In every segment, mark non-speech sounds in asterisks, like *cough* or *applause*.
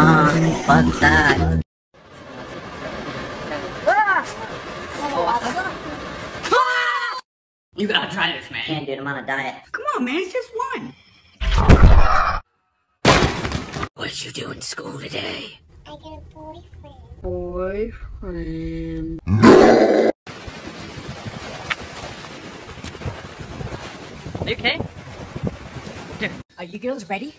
Uh, fuck that. You gotta try this, man. Can't, dude. I'm on a diet. Come on, man. It's just one. What you do in school today? I get a boyfriend. Boyfriend. You okay? Are you girls ready?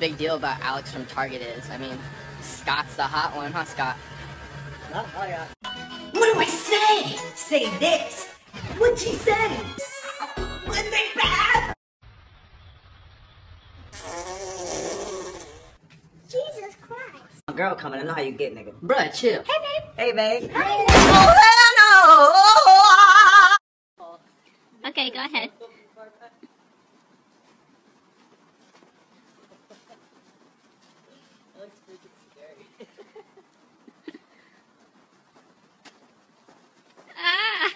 Big deal about Alex from Target is. I mean, Scott's the hot one, huh, Scott? Oh yeah. What do I say? Say this. What'd she say? Was it bad? Jesus Christ. A girl coming. I know how you get, nigga. Bruh, chill. Hey, babe. Hey, Okay,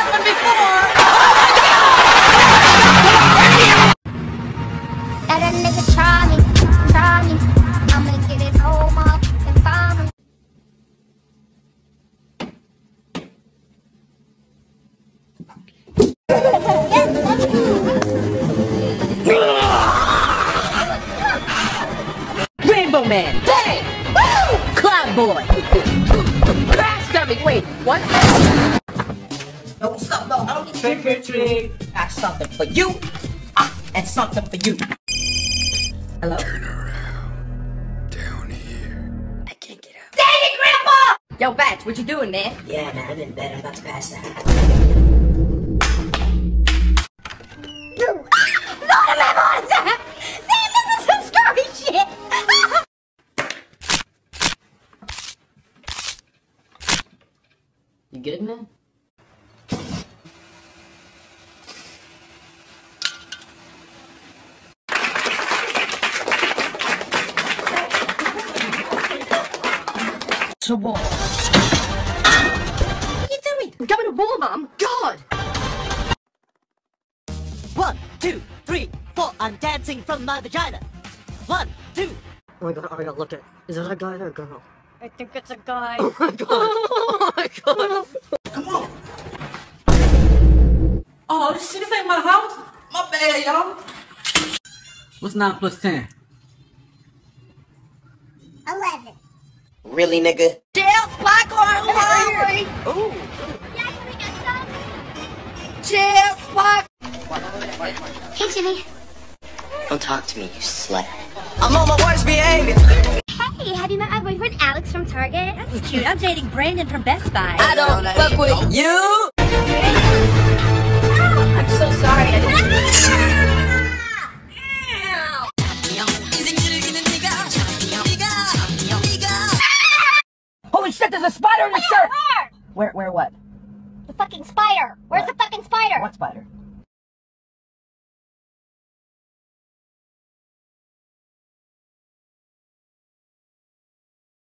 Just use it as a before. Let a nigga try me, try me. I'ma get his whole motherfucking phone. Rainbow Man. Hey! Woo! Cloud Boy. Crash Dummy. Wait, what? Yo, what's up, though, homie? Trick or treat. Got something for you. Ah, and something for you. Hello? Turn around. Down here. I can't get up. Daddy, grandpa. Yo, Bats, what you doing, man? Yeah, man, I'm in bed. I'm about to pass out. Lord of my monster! Sam, this is some scary shit! You good, man? So what? What are you doing? I'm going to war, Mom. God! One, two, three, four. I'm dancing from my vagina. One, two. Oh my god, Aria, look at Is that a guy or a girl? I think it's a guy. Oh my god. *laughs* oh my god. Come on. Oh, this shit this ain't my house. My bad, y'all. What's 9 plus 10? Really, nigga? Jail Spike Harley! Ooh. Yeah, we. Jail Spike! Hey, Jimmy. Don't talk to me, you slut. I'm on my worst behavior. Hey, have you met my boyfriend Alex from Target? That's cute. I'm dating Brandon from Best Buy. I don't fuck with you! Shit, there's a spider in your shirt! Where, where what? The fucking spider. Where's the fucking spider? What spider?